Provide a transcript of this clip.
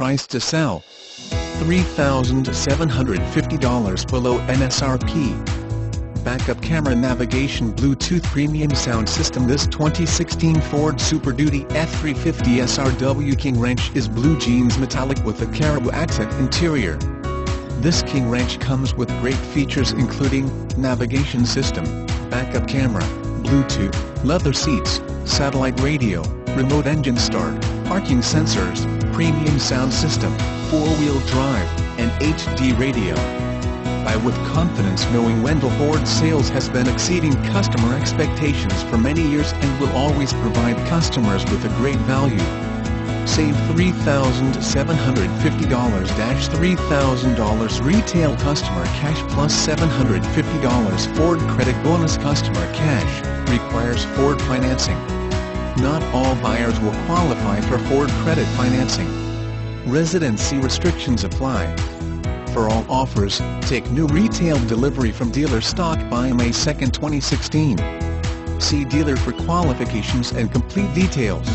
price to sell. $3,750 below MSRP. Backup camera navigation Bluetooth premium sound system This 2016 Ford Super Duty F350 SRW King Ranch is blue jeans metallic with a caribou accent interior. This King Ranch comes with great features including, navigation system, backup camera, Bluetooth, leather seats, satellite radio, remote engine start, parking sensors, premium sound system, four-wheel drive, and HD radio. Buy with confidence knowing Wendle Ford Sales has been exceeding customer expectations for many years and will always provide customers with a great value. Save $3,750-$3,000 retail customer cash plus $750 Ford credit bonus customer cash, requires Ford financing. Not all buyers will qualify for Ford credit financing. Residency restrictions apply. For all offers, take new retail delivery from dealer stock by May 2, 2016. See dealer for qualifications and complete details.